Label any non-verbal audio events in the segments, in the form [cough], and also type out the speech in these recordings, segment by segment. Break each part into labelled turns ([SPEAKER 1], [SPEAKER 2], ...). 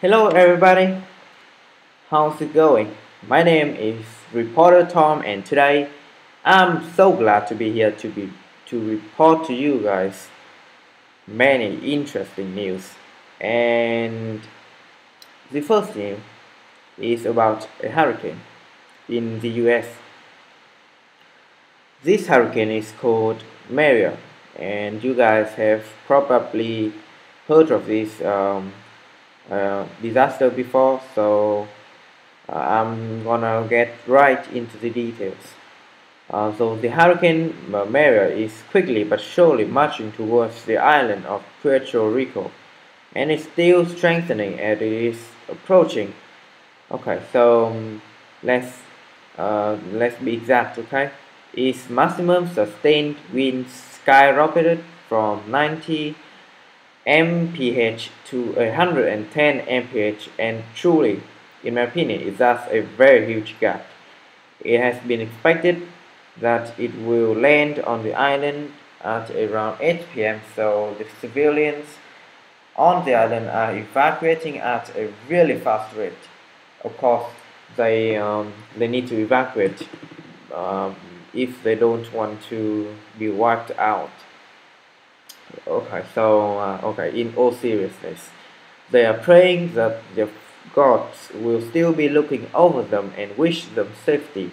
[SPEAKER 1] Hello everybody, how's it going? My name is Reporter Tom and today I'm so glad to be here to be to report to you guys many interesting news and the first news is about a hurricane in the US. This hurricane is called Maria and you guys have probably heard of this um, uh, disaster before so uh, I'm gonna get right into the details. Uh, so the hurricane Maria is quickly but surely marching towards the island of Puerto Rico and it's still strengthening as it is approaching. Okay so um, let's uh, let's be exact okay? Its maximum sustained winds skyrocketed from 90 mph to 110 mph and truly, in my opinion, is thus a very huge gap. It has been expected that it will land on the island at around 8 pm so the civilians on the island are evacuating at a really fast rate. Of course, they, um, they need to evacuate um, if they don't want to be wiped out okay so uh, okay in all seriousness they are praying that their gods will still be looking over them and wish them safety.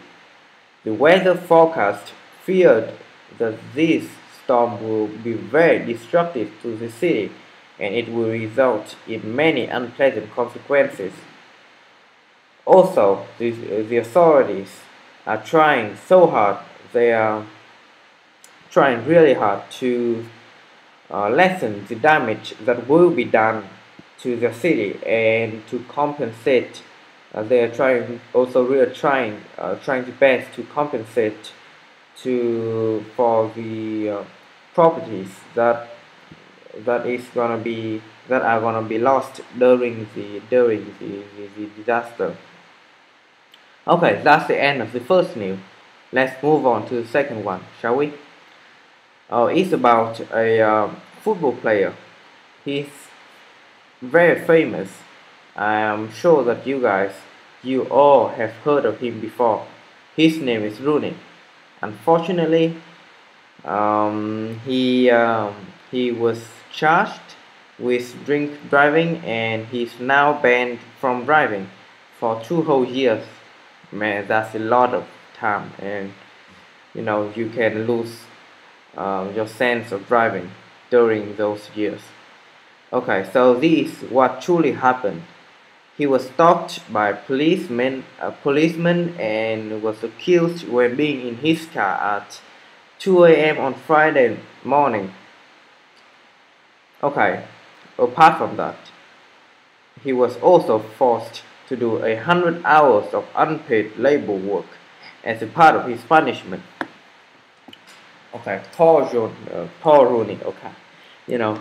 [SPEAKER 1] The weather forecast feared that this storm will be very destructive to the city and it will result in many unpleasant consequences. Also the, the authorities are trying so hard they are trying really hard to uh, lessen the damage that will be done to the city and to compensate uh, they are trying also really trying uh, trying the best to compensate to for the uh, properties that that is gonna be that are gonna be lost during the during the, the, the disaster. Okay that's the end of the first news let's move on to the second one shall we uh, it's about a um, football player. He's very famous. I'm sure that you guys, you all have heard of him before. His name is Rooney. Unfortunately, um, he um, he was charged with drink driving and he's now banned from driving for two whole years. Man, that's a lot of time, and you know you can lose uh, your sense of driving during those years. Okay, so this is what truly happened. He was stopped by policemen, a policeman and was accused when being in his car at 2 a.m. on Friday morning. Okay, apart from that, he was also forced to do a hundred hours of unpaid labor work as a part of his punishment. Okay, Paul, uh, Paul Rooney. Okay, you know,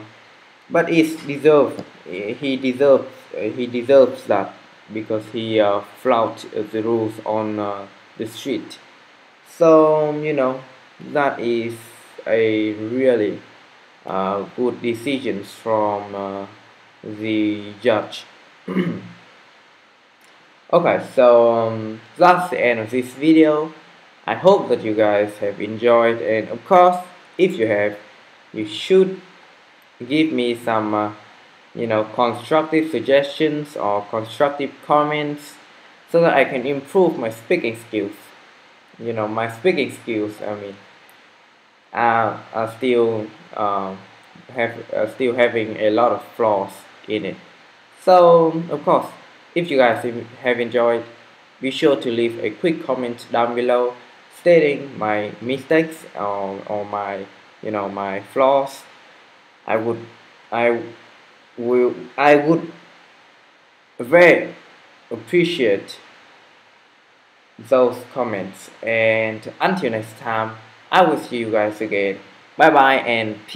[SPEAKER 1] but it's deserved. He deserves. he deserves that because he uh, flouted the rules on uh, the street. So you know that is a really uh, good decisions from uh, the judge. [clears throat] okay, so um, that's the end of this video. I hope that you guys have enjoyed and of course if you have you should give me some uh, you know constructive suggestions or constructive comments so that I can improve my speaking skills. You know my speaking skills I mean are, are still uh, have still having a lot of flaws in it. So of course if you guys have enjoyed be sure to leave a quick comment down below stating my mistakes or, or my you know my flaws I would I will I would very appreciate those comments. And until next time I will see you guys again. Bye bye and peace